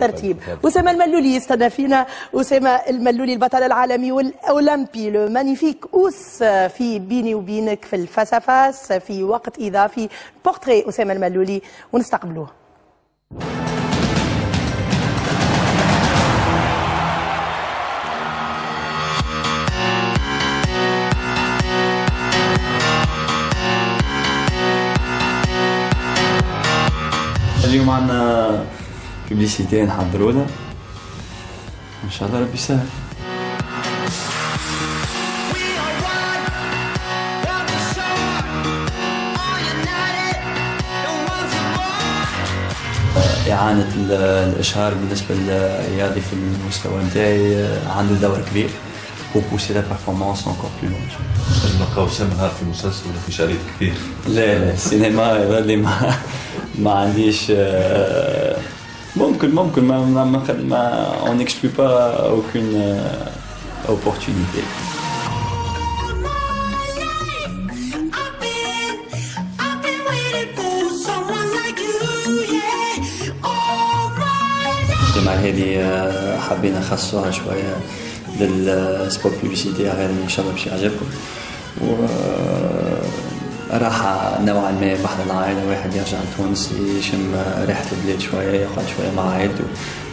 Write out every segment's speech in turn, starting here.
ترتيب. أسامة الملولي يستنى فينا. أسامة الملولي البطل العالمي والأولمبي. لو مانيفيك أوس في بيني وبينك في الفسفاس في وقت إضافي. بورتري أسامة الملولي ونستقبلوه اليوم عندنا publicité نحضروا لها إن شاء الله ربي يسهل. إعانة الإشهار بالنسبة للرياضي في المستوى نتاعي عنده دور كبير. et puis la performance encore plus loin نلقاو سمها في مسلسل ولا في شريط كبير. لا لا السينما يظل ما ما عنديش ممكن ممكن ما ما ما, ما on n'exclut pas aucune euh, opportunité. الجمعة هذه حبينا نخصوها شوية لل spot publicité هذا إن شاء الله باش يعجبكم و راحة نوعا ما بحر العائلة واحد يرجع لتونس يشم ريحة البلاد شوية يقعد شوية مع عائلته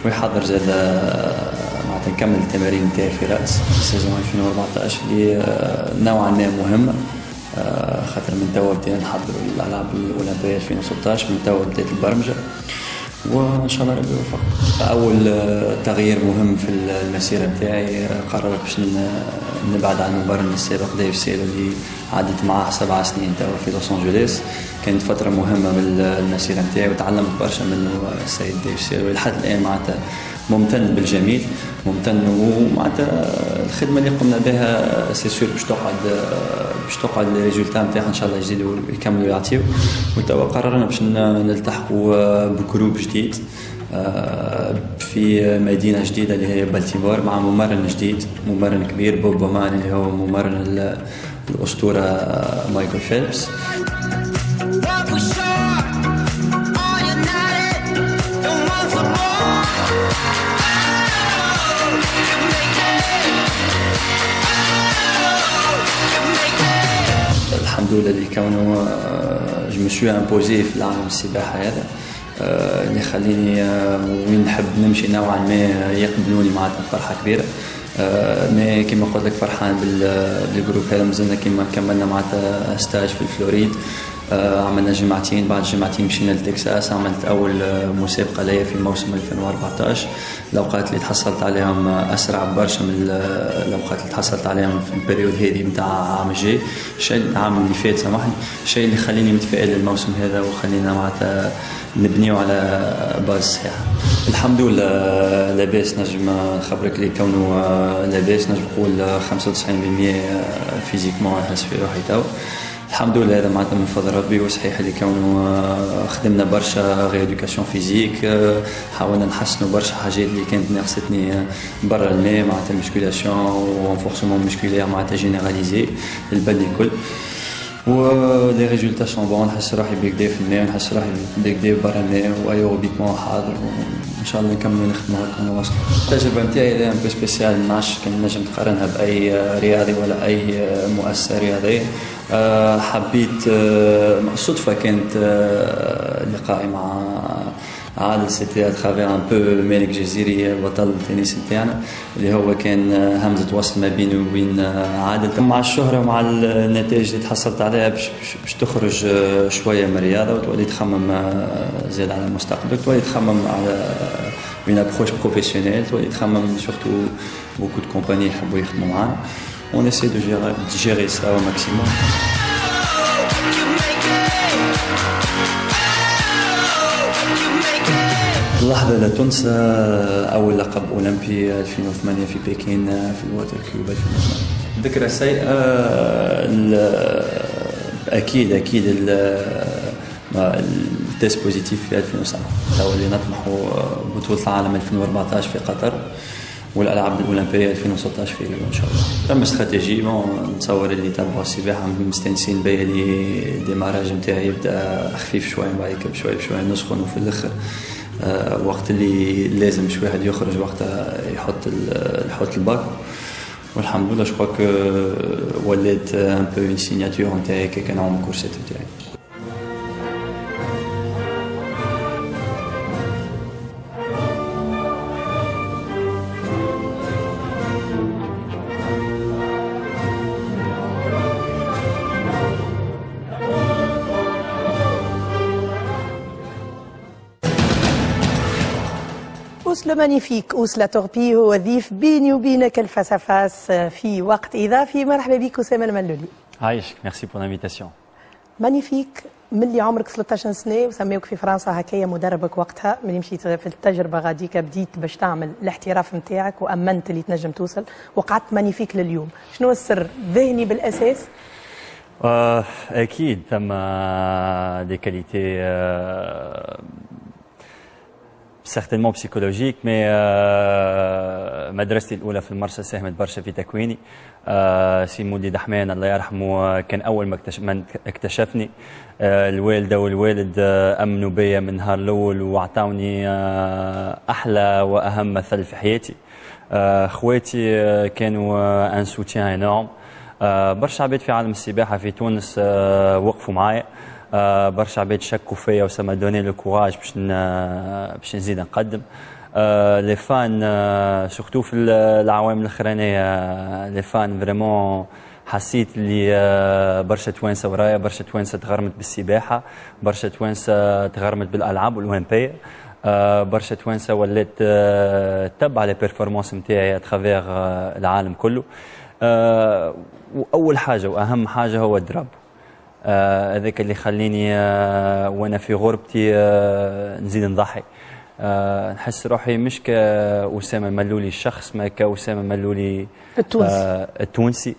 ويحضر زاد معناتها نكمل التمارين نتاعي في رأس سيزون 2014 اللي نوعا ما مهمة خاطر من توا بدينا نحضروا الألعاب الأولمبية 2016 من توا بدات البرمجة. وإن شاء الله ربي يوفق أول تغيير مهم في المسيرة نتاعي قررت باش نبعد عن الممرن السابق Dave Salo اللي عدت معاه سبع سنين توا في لوس أنجلوس. كانت فترة مهمة بالمسيرة نتاعي وتعلمت برشا منه السيد Dave Salo ولحد الآن معناتها ممتن بالجميل ممتن ومعناتها الخدمة اللي قمنا بها c'est sûr باش تقعد باش تقعد ال résultat نتاعها إن شاء الله يزيدوا يكملوا يعطيو. وتوا قررنا باش نلتحقوا ب groupe جديد في مدينة جديدة اللي هي بالتيمور مع ممرن جديد ممرن كبير Bob Bowman اللي هو ممرن الأسطورة مايكل فيلبس. الحمد لله اللي كونه je suis imposé في العالم السباحة هذا. اللي يخليني وين نحب نمشي نوعا ما يقبلوني معناتها فرحه كبيرة. mais كيما قلت لك فرحان بال groupe هذا. مازلنا كيما كملنا معناتها stage في الفلوريد. عملنا جمعتين بعد جمعتين مشينا لتكساس عملت أول مسابقه ليا في موسم 2014 الأوقات اللي تحصلت عليهم أسرع برشا من الأوقات اللي تحصلت عليهم في ال période هذه نتاع عام الجاي. الشيء العام اللي فات سامحني. الشيء اللي خليني متفائل الموسم هذا وخلينا معناتها نبنيو على base صحيحة. الحمد لله لاباس نجم نخبرك اللي كونه لاباس نجم نقول 95% physiquement نحس في روحي تو الحمد لله هذا معناتها من فضل ربي وصحيح اللي كونه خدمنا برشا l'éducation physique حاولنا نحسنوا برشا حاجات اللي كانت ناقصتني برا الماء معناتها ال musculation وانفورسمون مسكولير معناتها جينيراليزي للبدن الكل. و لي ريزولتا سون بون نحس روحي بكدا الماء ونحس روحي بكدا برا الماء وايروبيكمون حاضر ان شاء الله نكملوا نخدموا هكا ونوصل التجربه نتاعي هذا ان بو سبيسيال ما كان نجم تقارنها باي رياضي ولا اي مؤسسه رياضيه حبيت صدفه كانت لقائي مع عادل سيتي اترافير ان بو مالك جزيري بطل التنس نتاعنا اللي هو كان همزة وصل ما بيني وبين عادل. مع الشهرة ومع النتائج اللي تحصلت عليها باش باش تخرج شوية من الرياضة وتولي تخمم زاد على مستقبلك تولي تخمم على une approche professionnelle تولي تخمم surtout beaucoup de compagnies يحبوا يخدموا معانا. On essaie de gérer, de gérer ça au maximum. لحظة لا تنسى أول لقب أولمبي 2008 في بكين في ال Water Cube 2008 ذكرى سيئة أكيد أكيد ال test positif في 2007 تو اللي نطمحوا بطولة العالم 2014 في قطر والألعاب الأولمبية 2016 في ريو إن شاء الله. تم استراتيجي نتصور اللي تبعوا السباحة مستانسين بيا اللي ال démarrage نتاعي يبدأ خفيف شوية بعد بشوي بشوي نسخن وفي الأخر. وقت اللي لازم شي واحد يخرج وقتها يحط يحط ال paquet. والحمد لله je crois ولات un peu une signature نتاعي كي كان عمر الكورسات نتاعي magnifique. Ous la torpille هو ضيف بيني وبينك ال face à face في وقت إضافي مرحبا بك أسامة الملولي. عايشك merci pour l'invitation magnifique. ملي عمرك 13 سنة وسميوك في فرنسا هكايا مدربك وقتها. ملي مشيت في التجربة غاديك بديت باش تعمل الاحتراف نتاعك وأمنت اللي تنجم توصل. وقعدت magnifique لليوم. شنو السر ذهني بالأساس؟ آه أكيد. ثم des qualités certainement psychologiques mais مدرستي الاولى في المرسى ساهمت برشا في تكويني سي مودي دحمان الله يرحمه كان أول ما اكتشفني. الوالده والوالد آه أمنوا بيا من النهار الأول وأعطوني آه أحلى وأهم مثل في حياتي. آه كانوا un soutien énorme برشا عباد في عالم السباحة في تونس وقفوا معايا. برشا عباد شكوا فيا و ça m'a donné le courage باش باش نزيد نقدم. آه les fans آه surtout في العوام الاخرانيه les fans vraiment حسيت اللي آه برشا توانسة ورايا برشا توانسة تغرمت بالسباحة برشا توانسة تغرمت بالألعاب الاولمبيه آه برشا توانسة ولات آه تبع les performances نتاعي à travers آه العالم كله. آه وأول حاجة وأهم حاجة هو ال drapeau هذاك آه اللي خليني آه وأنا في غربتي آه نزيد نضحي. نحس روحي مش كأسامة ملولي الشخص mais كأسامة ملولي التونسي. التونسي.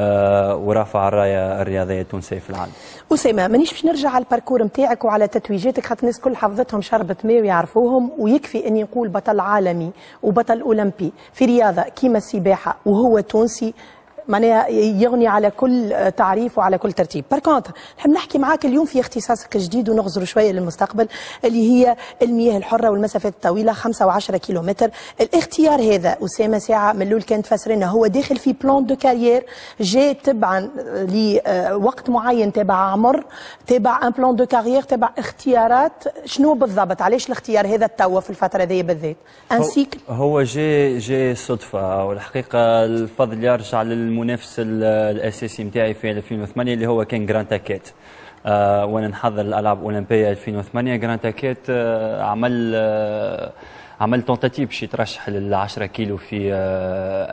ورافع الراية الرياضية التونسية في العالم. أسامة مانيش باش نرجع على ال parcours نتاعك وعلى تتويجاتك خاطر الناس كل حفظتهم شربة ماء ويعرفوهم ويكفي اني نقول بطل عالمي وبطل أولمبي في رياضة كيما السباحة وهو تونسي. معناها يغني على كل تعريف وعلى كل ترتيب. par contre نحب نحكي معاك اليوم في اختصاصك الجديد ونغزر شوية للمستقبل اللي هي المياه الحرة والمسافات الطويلة 5 و10 كيلومتر. الاختيار هذا أسامة ساعة من الأول كانت فسرنا هو داخل في plan de carrière جاء تبعا لوقت معين تبع عمر تبع un plan de carrière تبع اختيارات. شنو بالضبط؟ علاش الاختيار هذا توا في الفترة هذه بالذات؟ un cycle هو جاي جاي صدفة والحقيقة الفضل يرجع لل المنافس الأساسي نتاعي في 2008 اللي هو كان جرانت هاكيت آه وأنا نحضر الألعاب الأولمبية 2008 جرانت هاكيت آه عمل آه عمل tentative باش يترشح لل 10 كيلو في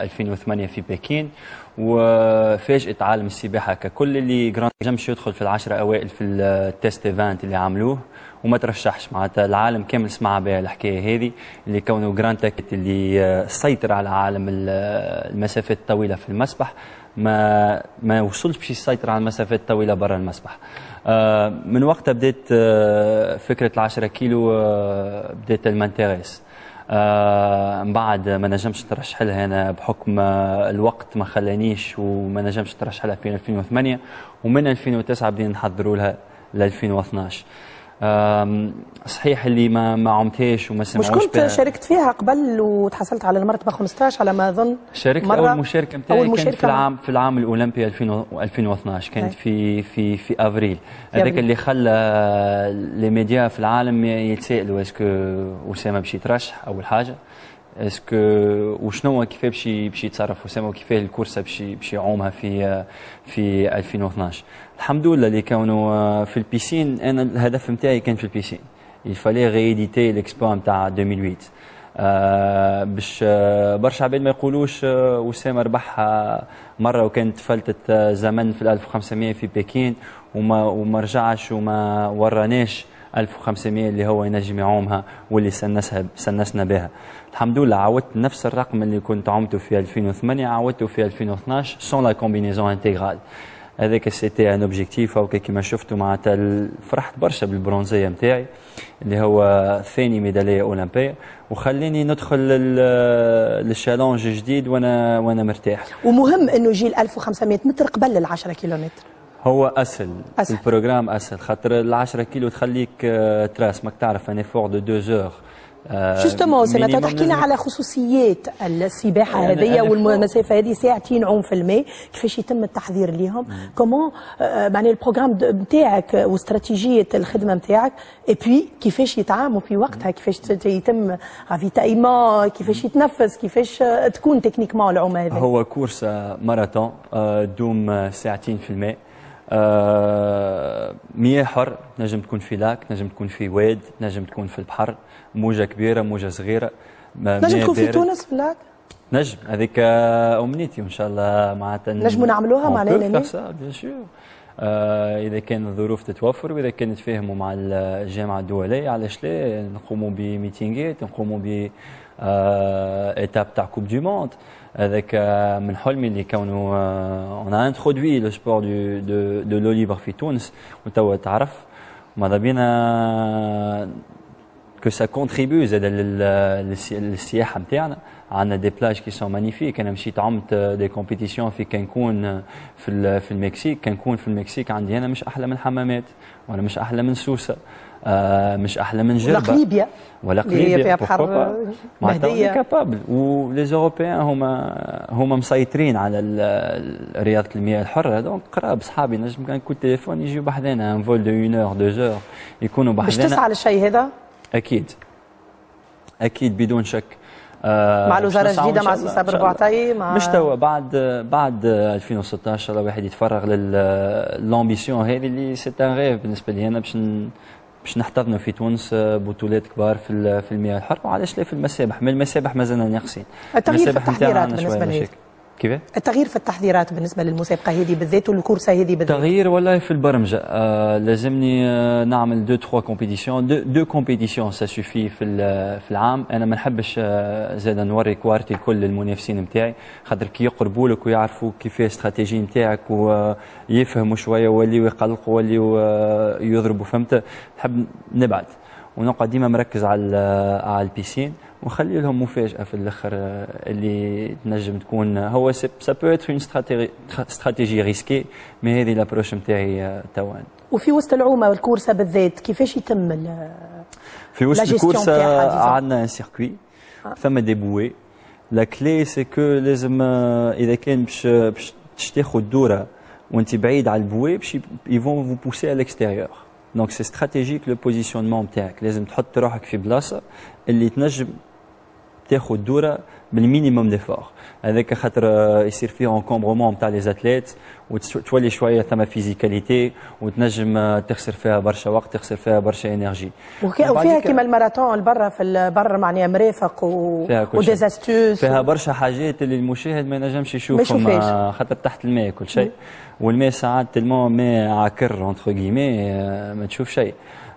2008 في بكين. وفاجأة عالم السباحة ككل اللي جرانت نجمش يدخل في العشرة أوائل في ال test event اللي عملوه. وما ترشحش. معناتها العالم كامل سمع بها الحكاية هذه اللي كونه جرانت هاكيت اللي سيطر على عالم المسافات الطويلة في المسبح ما ما وصلش باش يسيطر على المسافات الطويلة برا المسبح. من وقتها بدات فكرة العشرة كيلو بدات m'intéresse. آه من بعد ما نجمش نترشح لها أنا بحكم الوقت ما خلانيش وما نجمش نترشح لها في 2008 ومن 2009 بدينا نحضروا لها ل 2012 صحيح اللي ما ما عمتهاش وما سمعوش مش كنت بها. شاركت فيها قبل وتحصلت على المرتبة 15 على ما أظن. شاركت مرة أول مشاركة نتاعي كانت في العام في العام الأولمبي 2012 كانت في في في أفريل. هذاك اللي خلى les médias في العالم يتسائلوا est-ce que اسامه باش يترشح أول حاجة؟ est-ce que وشنو كيفاه باش باش يتصرف اسامه وكيفاه الكورسه باش باش يعومها في في 2012 الحمد لله اللي كانوا في ال piscine أنا الهدف نتاعي كان في ال piscine il fallait rééditer l'exploit نتاع 2008 آه باش برشا عباد ما يقولوش اسامه ربحها مره وكانت فلتت زمن في 1500 في بكين وما وما رجعش وما وراناش 1500 اللي هو ينجم يعومها واللي سنسها سنسنا بها. الحمد لله عودت نفس الرقم اللي كنت عمته في 2008 عودته في 2012 sans la combinaison intégrale هذاك c'était un objectif أو كيما شفتوا معناتها فرحت برشا بالبرونزية نتاعي اللي هو ثاني ميدالية أولمبية. وخليني ندخل لل challenge جديد وأنا وأنا مرتاح. ومهم إنه يجي 1500 متر قبل ال 10 كيلومتر. هو اسهل أسهل. ال programme اسهل خاطر ال 10 كيلو تخليك آه، تراس ماك تعرف un effort de deux heures justement سنة تحكي لنا على خصوصيات السباحة يعني هذه أنا والمسافة هذه ساعتين عوم في الماء. كيفاش يتم التحضير ليهم؟ comment معناها ال programme نتاعك واستراتيجية الخدمة نتاعك اي بي كيفاش يتعاملوا في وقتها؟ كيفاش يتم ravitaillement كيفاش يتنفس؟ كيفاش آه، تكون techniquement العوم هذه هو course آه، ماراثون آه، de آه، ساعتين في الماء. آه، مياه حر نجم تكون في lac نجم تكون في واد نجم تكون في البحر. موجة كبيرة موجة صغيرة. نجم تكون في. تونس في ال lac نجم. هذيك آه، أمنيتي وإن شاء الله معناتها نجموا نعملوها معناها لأني؟ sûr إذا كان الظروف تتوفر وإذا كان نتفاهموا مع الجامعة الدولية علاش لا؟ نقوموا ب meeting ات نقوموا ب étape تاع coupe du monde هذاك آه، من حلمي اللي كونه on introduit le sport de l'eau libre في تونس. وتوا تعرف ماذا بينا que ça contribue زاد لل- للسي- للسياحه نتاعنا عندنا des plages qui sont magnifiques أنا مشيت عملت des compétitions في كانكون في ال- في المكسيك. كانكون في المكسيك عندي أنا مش أحلى من حمامات ولا مش أحلى من سوسة. آه مش أحلى من ولا جربه قليبيا ولا اللي هي قليبيا فيها بحر مهدية. capable و les Européens هما هما مسيطرين على رياضة المياه الحرة. donc قراب صحابي نجم كان كل تليفون يجيو بحذانا un vol de 1 heure 2 heures يكونوا باش بحذانا. تسعى للشيء هذا؟ أكيد. أكيد بدون شك. آه مع الوزارة الجديدة مع شاء الله- سي إن صابر شاء الله. بوعطاي مع مش توا بعد بعد 2016 ان شاء الله واحد يتفرغ لل ambition. هذه اللي c'est un rêve بالنسبة لي أنا باش باش نحتضنوا في تونس بطولات كبار في في المياه الحر وعلاش لا في المسابح؟ من المسابح مازلنا ناقصين. التغيير في التحضيرات بالنسبة لي. كيف؟ التغيير في التحضيرات بالنسبة للمسابقه هذه بالذات وال course ة هذه بالذات. تغيير والله في البرمجة؟ آه لازمني آه نعمل deux trois compétitions deux, deux compétitions ça suffit في في العام. أنا ما نحبش آه زاد نوري كوارطي الكل للمنافسين نتاعي خاطر كي يقربوا لك ويعرفوا كيف الاستراتيجي نتاعك ويفهموا شوية ويوليوا يقلقوا ويوليوا آه، يضربوا. فهمت؟ نحب نبعد. ونقعد ديما مركز على على ال bassin ونخلي لهم مفاجأة في الآخر آه، اللي تنجم تكون. هو سا peut être une stratégie risquée mais هذه l'approche نتاعي آه، توا وفي وسط العومة وال course ة بالذات كيفاش يتم في وسط La gestion ال course نتاعها، disons. عندنا un circuit ثم des bouées la clé c'est que لازم آه، إذا كان باش باش باش تاخذ دورة وأنت بعيد على ال bouée باش يفون vous poussez على ال extérieur donc c'est stratégique le positionnement نتاعك لازم تحط روحك في بلاصة اللي تنجم تاخذ دوره بال minimum d'effort هذاك خاطر آه، يصير فيه encombrement نتاع les athlètes وتولي شوية ثم physicalité وتنجم آه، تخسر فيها برشا وقت تخسر فيها برشا énergie وفيها كيما الماراثون البرا في البر معناها مرافق و... و désastreuse فيها برشا حاجات اللي المشاهد ما ينجمش يشوفهم. آه، خاطر تحت الماء كل شيء. والماء ساعات tellement ماء عكر entre كيمي ما تشوف شيء.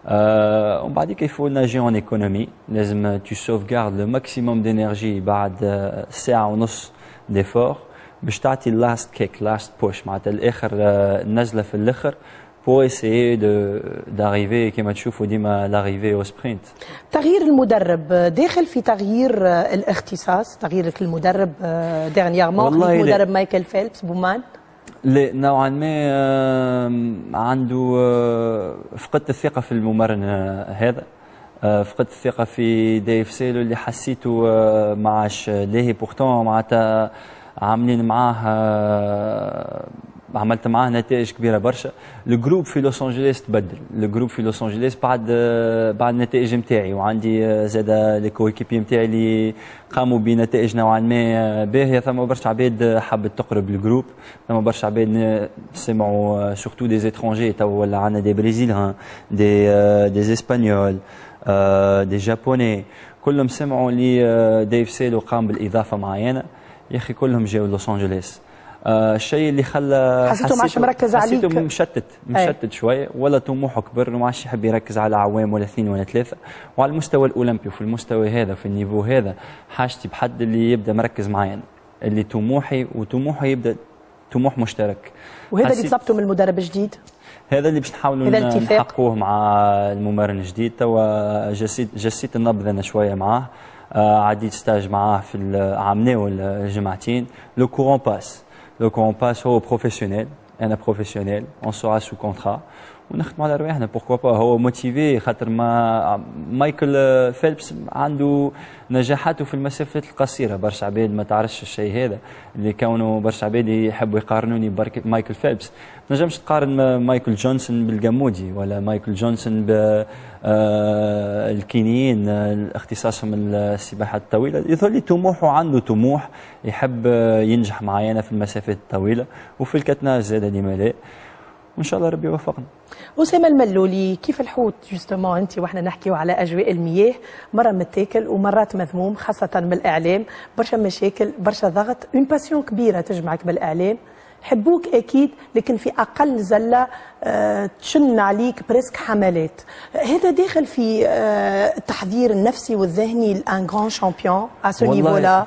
آه ومن بعد il faut nager en économie لازم tu sauvegardes le maximum d'énergie بعد آه، ساعة ونص d'effort باش تعطي last kick last push معناتها الآخر آه، نزله في الآخر pour essayer de d'arriver كيما تشوفوا ديما l'arrivée au sprint تغيير المدرب داخل في تغيير آه، الاختصاص تغيير المدرب dernièrement والله لا. مدرب مايكل فيلبس بومان. لا نوعا ما عنده آه، فقدت الثقة في الممرن آه، هذا. آه، فقدت الثقة في Dave Salo اللي حسيته ما عادش لاهي pourtant معناتها عاملين معاه عملت معاه نتائج كبيرة برشا. ال groupe في لوس انجلوس تبدل. ال groupe في لوس انجلوس بعد بعد النتائج نتاعي وعندي آه، زاد les coéquipiers نتاعي اللي قاموا بنتائج نوعا ما آه، باهية. ثم برشا عباد حبت تقرب ال groupe ثم برشا عباد سمعوا surtout des étrangers تو ولا عندنا des Brésiliens des des Espagnols des Japonais كلهم سمعوا لي آه، Dave Salo قام بالإضافة معينة. يا أخي كلهم جاوا لوس انجلوس الشيء اللي خلى حسيته ما عادش مركز عليك. حسيته مشتت مشتت شوية ولا طموحه كبر وما عادش يحب يركز على عوام ولا اثنين ولا ثلاثة. وعلى المستوى الأولمبي وفي المستوى هذا في ال niveau هذا حاجتي بحد اللي يبدأ مركز معايا اللي طموحي وطموحه يبدأ طموح مشترك. وهذا اللي طلبته من المدرب الجديد؟ هذا اللي باش نحاولوا. نحققوه مع الممرن الجديد. توا جسيت جسيت النبض أنا شوية معاه. آه عديت stage معاه في ال- عملناه الجمعتين le courant passe le courant passe هو professionnel أنا professionnel on sera sous contrat ونخدموا على رواحنا pourquoi pas هو motivé خاطر ما مايكل فيلبس عنده نجاحاته في المسافات القصيرة. برشا عباد ما تعرفش الشيء هذا اللي كونه برشا عباد يحبوا يقارنوني بمايكل فيلبس. ما نجمش تقارن مايكل جونسون بالقمودي ولا مايكل جونسون ب الكينيين اختصاصهم السباحه الطويلة. يظل لي طموحه عنده طموح يحب ينجح معايا في المسافات الطويلة. وفي ال quatre nages زاد لما لا وان شاء الله ربي يوفقنا. أسامة الملولي كيف الحوت؟ justement أنت وإحنا نحكيو على أجواء المياه. مرة متآكل ومرات مذموم خاصة من الإعلام. برشا مشاكل برشا ضغط. une passion كبيرة تجمعك بالإعلام. حبوك أكيد لكن في أقل زلة آه، تشن عليك presque حملات. هذا داخل في آه، التحضير النفسي والذهني لأن grand champion à ce niveau-là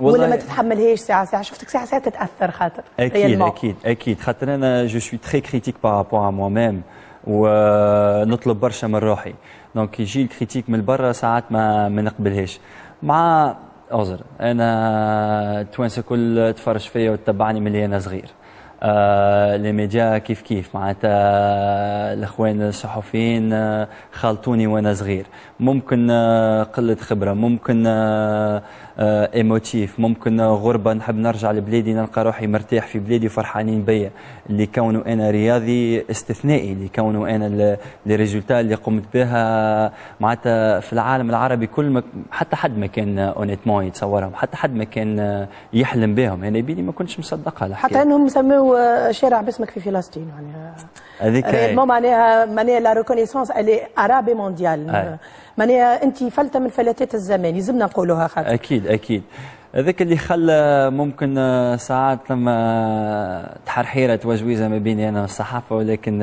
ولا ما تتحملهاش ساعة ساعة. شفتك ساعة ساعة تتأثر خاطر أكيد أكيد أكيد. خاطر أنا je suis très critique par rapport à moi-même ونطلب برشا من روحي. donc يجي ال critique من برا ساعات ما ما نقبلهاش. مع العذر أنا توانسه كل تفرج فيا وتتبعني من اللي أنا صغير. آه les médias كيف كيف؟ معناتها الأخوان الصحفيين آه خالطوني وأنا صغير. ممكن آه قلة خبرة ممكن آه émotif ممكن غربة نحب نرجع لبلادي نلقى روحي مرتاح في بلادي وفرحانين بيا. اللي كونه أنا رياضي استثنائي. اللي كونه أنا les résultats اللي قمت بها معناتها في العالم العربي كل ما حتى حد ما كان honnêtement يتصورهم. حتى حد ما كان يحلم بهم. أنا بيدي ما كنتش مصدقها. حتى إنهم سموا شارع باسمك في فلسطين. يعني هذيك معناها معناها la reconnaissance الي arabe mondiale معناها انت فلتة من فلتات الزمان يلزمنا نقولوها خاطر. أكيد أكيد. هذاك اللي خلى ممكن ساعات لما تحرحيرة وجويزه ما بيني أنا والصحافة ولكن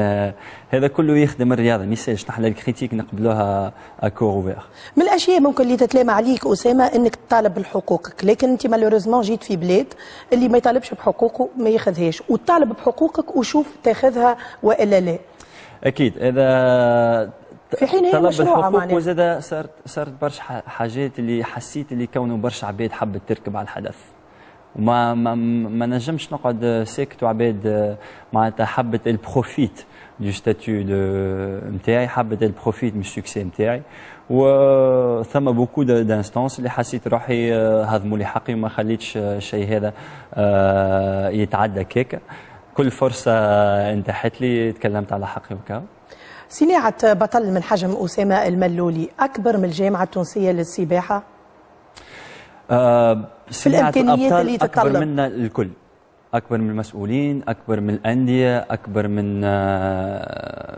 هذا كله يخدم الرياضة. ما يسالش نحن ال critique نقبلوها à cœur ouvert من الأشياء ممكن اللي تتلام عليك أسامة إنك تطالب بحقوقك لكن أنت malheureusement جيت في بلاد اللي ما يطالبش بحقوقه ما ياخذهاش وتطالب بحقوقك وشوف تاخذها وإلا لا. أكيد. إذا في حين هي مشروع معناها وزاد صارت صارت برشا حاجات اللي حسيت اللي كونوا برشا عباد حبت تركب على الحدث. وما ما, ما نجمش نقعد ساكت وعباد معناتها حبت ال profiter du statut نتاعي حبت ال profiter من ال succès نتاعي وثم beaucoup d'instances اللي حسيت روحي هضموا لي حقي وما خليتش الشيء هذا يتعدى كيكا. كل فرصة انتحت لي تكلمت على حقي وكاو صناعة بطل من حجم أسامة الملولي أكبر من الجامعة التونسية للسباحة؟ آه في الإمكانيات اللي تتطلب. أكبر منا الكل. أكبر من المسؤولين أكبر من الأندية أكبر من آه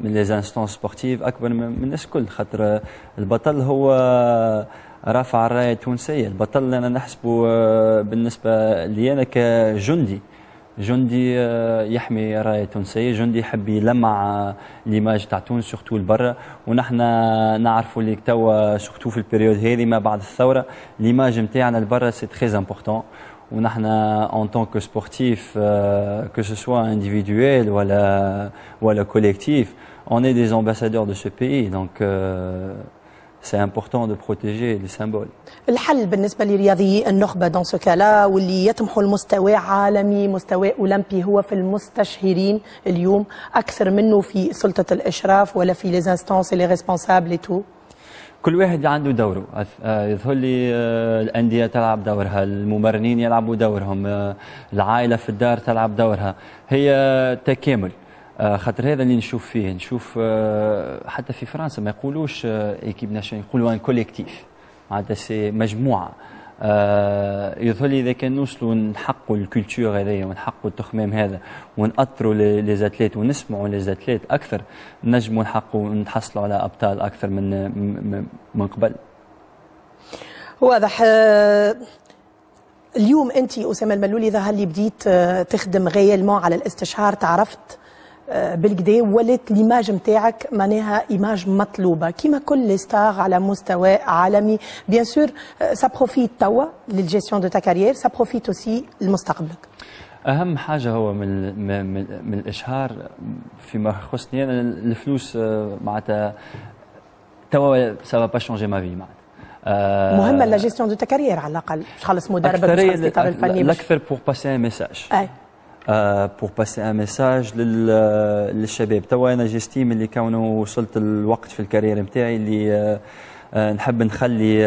من les instances sportives أكبر من الناس الكل. خاطر البطل هو رافع الراية التونسية. البطل أنا نحسبه بالنسبة لي أنا كجندي. جندي يحمي راية تونسية. جندي يحب يلمع l'image تاع تونس surtout لبرا. ونحن نعرفوا اللي توا surtout في ال période هذه ما بعد الثورة l'image نتاعنا لبرا c'est très important ونحن en tant sportifs que ce soit individuel ولا ولا collectif on est des ambassadeurs de ce pays. Donc c'est important de protéger les symboles. الحل بالنسبة لرياضيي النخبة dans ce cas-là واللي يطمحوا لمستوى عالمي مستوى أولمبي هو في المستشهرين اليوم أكثر منه في سلطة الأشراف ولا في les instances les responsables tout كل واحد عنده دوره. يظهر لي الأندية تلعب دورها الممرنين يلعبوا دورهم العائلة في الدار تلعب دورها. هي تكامل. خاطر هذا اللي نشوف فيه. نشوف حتى في فرنسا ما يقولوش équipe nationale يقولوا un collectif معناتها c'est مجموعة. يظهر لي إذا كان نوصلوا نحقوا ال culture هذايا ونحقوا التخمام هذا ونأثروا les athlètes ونسمعوا les athlètes أكثر نجموا نحقوا ونحصلوا على أبطال أكثر من من قبل. واضح. اليوم انت أسامة الملولي ظهر لي بديت تخدم réellement على الاستشهار تعرفت بالكدا ولات l'image نتاعك معناها image مطلوبة. كيما كل les stars على مستوى عالمي. bien sûr ça profite توا لل gestion de ta carrière ça profite aussi لمستقبلك. أهم حاجة هو من من, من الإشهار فيما يخصني أنا الفلوس معناتها توا ça va pas changer ما في معناتها. مهمة la gestion de ta carrière على الأقل. تخلص مدربك تخلص الفني. الأكثر pour passer un message pour passer un message للشباب. توا أنا j'estime اللي كونه وصلت الوقت في ال carrière نتاعي اللي آه، آه، نحب نخلي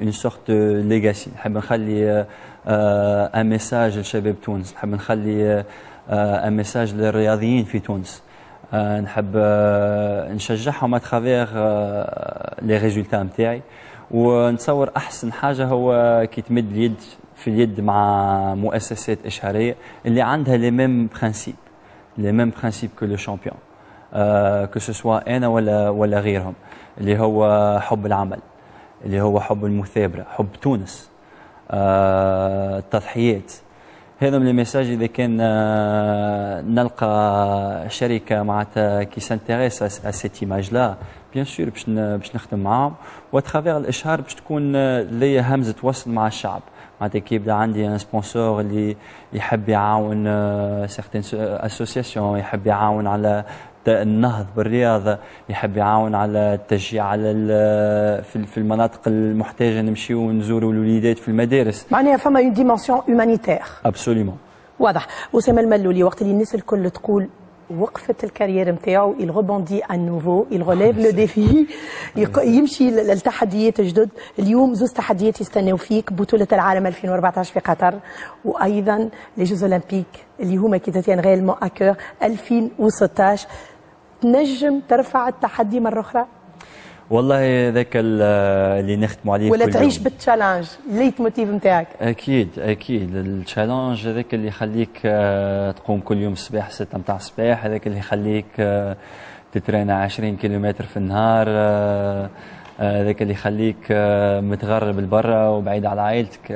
une sorte legacy نحب نخلي un message لشباب تونس. نحب نخلي un message للرياضيين في تونس. نحب نشجعهم à travers les résultats نتاعي ونتصور أحسن حاجة هو كي تمد اليد في اليد مع مؤسسات اشهاريه اللي عندها les mêmes principes les mêmes principes que le champion que ce soit أنا ولا ولا غيرهم. اللي هو حب العمل. اللي هو حب المثابرة. حب تونس. آه، التضحيات. هذا من ال message إذا كان آه، نلقى شركة معناتها qui s'intéresse à cette image-là bien sûr باش باش نخدم معاهم. و à travers الاشهار باش تكون آه، ليا همزة وصل مع الشعب. معناتها كي يبدا عندي un sponsor اللي يحب يعاون certaines associations يحب يعاون على النهض بالرياضه يحب يعاون على التشجيع على في المناطق المحتاجه نمشيو ونزوروا الوليدات في المدارس معناها فما une dimension humanitaire absolument واضح اسامه الملولي وقت اللي الناس الكل تقول وقفت ال carrière نتاعو à nouveau il relève le défi يمشي للتحديات الجدد اليوم زوز تحديات يستناو فيك بطولة العالم 2014 في قطر. وأيضا les Jeux olympiques اللي هما qui te tiennent réellement à cœur 2016 تنجم ترفع التحدي مرة أخرى؟ والله ذاك اللي نخدموا عليه ولا تعيش بال challenge leitmotiv نتاعك. أكيد أكيد. ال challenge هذاك اللي يخليك آه، تقوم كل يوم الصباح 6 نتاع الصباح هذاك اللي يخليك آه، تترينا 20 كيلومتر في النهار آه، هذاك اللي يخليك متغرب لبرا وبعيد على عائلتك.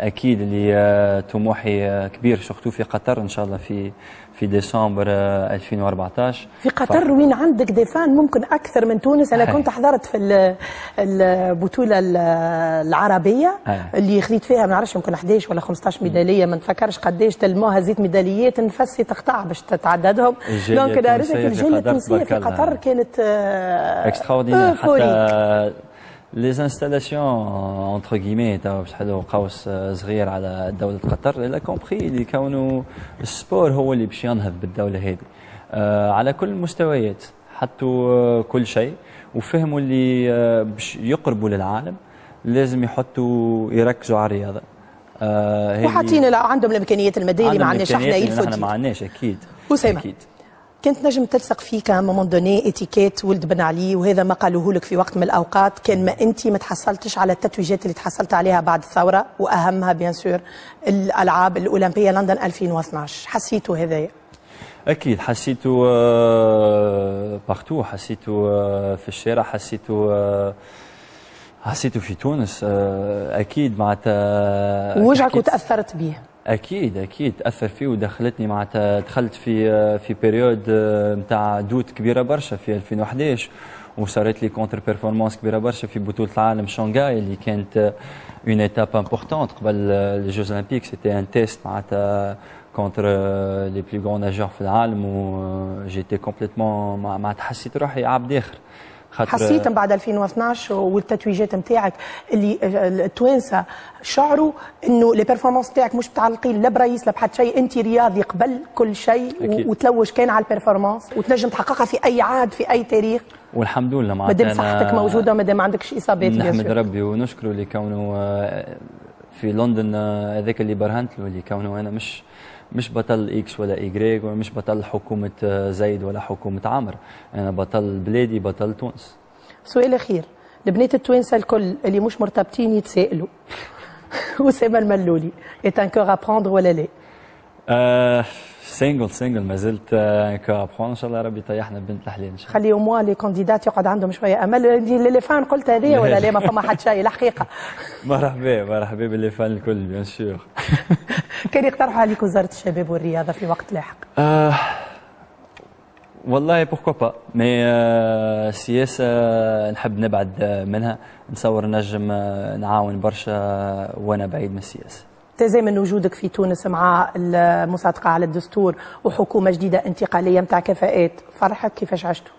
أكيد اللي طموحي كبير شفتو في قطر إن شاء الله في في ديسمبر 2014 في قطر ف... وين عندك des fans ممكن أكثر من تونس؟ أنا كنت حضرت في البطولة العربية هي. اللي خذيت فيها ما نعرفش يمكن 11 ولا 15 ميدالية ما نتفكرش قداش تلموها زيت ميداليات نفسي تقطع باش تعددهم donc الجاليه التونسية في قطر كانت extraordinaire حتى les installations entre guillemets تاع باش نحلوا قوس صغير على دولة قطر elle a compris اللي كونه ال sport هو اللي باش ينهض بالدولة هذه. آه على كل المستويات حطوا كل شيء وفهموا اللي آه باش يقربوا للعالم لازم يحطوا يركزوا على الرياضة. آه وحاطين عندهم الإمكانيات المادية اللي ما عندناش. إحنا يلفوا ما عندناش. أكيد. أكيد. كانت نجم تلصق فيك moment donné étiquette ولد بن علي وهذا ما قالوه لك في وقت من الأوقات. كان ما أنت ما تحصلتش على التتويجات اللي تحصلت عليها بعد الثورة وأهمها bien sûr الألعاب الأولمبية لندن 2012 حسيتوا هذايا أكيد حسيته partout حسيته في الشارع حسيته حسيته في تونس أكيد معناتها وجعك وتأثرت به. أكيد أكيد. تأثر فيه ودخلتني معناتها دخلت في في période نتاع doute كبيرة برشا في 2011 وصارت لي contre-performance كبيرة برشا في بطولة العالم شانغاي اللي كانت une étape importante قبل les Jeux olympiques c'était un test معناتها contre les plus grands nageurs في العالم و j'étais complètement معناتها حسيت روحي عبد آخر. حسيت بعد 2012 والتتويجات نتاعك اللي التوانسة شعروا إنه les performances نتاعك مش متعلقين لا برئيس لا بحد شيء أنت رياضي قبل كل شيء وتلوج كان على ال performance وتنجم تحققها في أي عهد في أي تاريخ. والحمد لله معناتها مادام صحتك موجودة مادام ما عندكش إصابات نحمد ربي ونشكره لكونه آه، في لندن آه، هذاك اللي برهنت له لكونه أنا مش مش بطل X ولا Y ومش بطل حكومة آه، زيد ولا حكومة عمر. أنا بطل بلادي بطل تونس. سؤال أخير. البنات التوانسة الكل اللي مش مرتبطين يتسائلوا. أسامة الملولي est encore à prendre ولا لا؟ آه single single ما زلت à prendre إن شاء الله ربي يطيحنا بنت الحلال إن شاء الله. خلي au moins les candidates يقعد عندهم شوية أمل. les fans قلت هذه ولا لا ما فما حد شيء الحقيقة مرحبا مرحبا ب les fans الكل bien sûr كان يقترحوا عليك وزارة الشباب والرياضة في وقت لاحق. آه والله pourquoi pas mais السياسة نحب نبعد منها نصور نجم نعاون برشا وأنا بعيد من السياسة. تزامن وجودك في تونس مع المصادقة على الدستور وحكومة جديدة انتقالية نتاع كفاءات. فرحك كيفاش عشتوا؟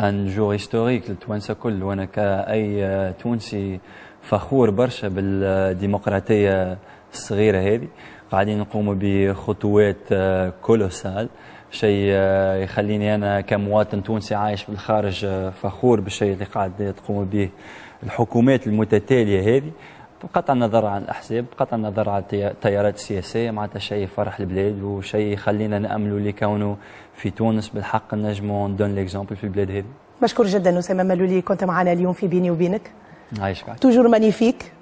un jour historique للتوانسه كل وأنا كاي تونسي فخور برشا بالديمقراطية الصغيرة هذه. قاعدين نقوموا بخطوات colossales. شيء يخليني أنا كمواطن تونسي عايش بالخارج فخور بالشيء اللي قاعد تقوم به الحكومات المتتالية هذه. بقطع النظر عن الأحزاب بقطع النظر عن التيارات السياسيه معناتها شيء يفرح البلاد وشيء يخلينا نأملوا لكونه في تونس بالحق نجموا ندون l'exemple في البلاد هذه. مشكور جدا أسامة ملولي كنت معنا اليوم في بيني وبينك. عايشك toujours magnifique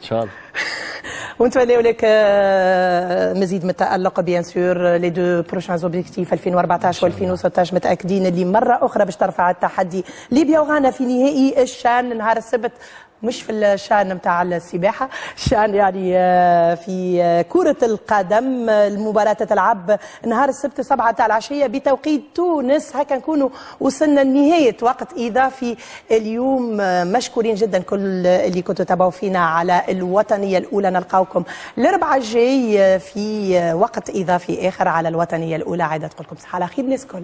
إن شاء الله. ونتمنى لك آه، مزيد من التألق bien sûr les deux prochains objectifs 2014 و2016 متأكدين اللي مره أخرى باش ترفع التحدي. ليبيا وغانا في نهائي الشان نهار السبت. مش في الشان نتاع السباحة. شان يعني آه، في آه، كرة القدم المباراة تتلعب نهار السبت 7 تاع العشية بتوقيت تونس. هكا نكونوا وصلنا لنهاية وقت إضافي اليوم. آه، مشكورين جدا كل اللي كنتوا تابعوا فينا على الوطنية الأولى. نلقاوكم الأربعاء الجاي في وقت إضافي آخر على الوطنية الأولى. عاده تقول لكم صحة على خير الناس كل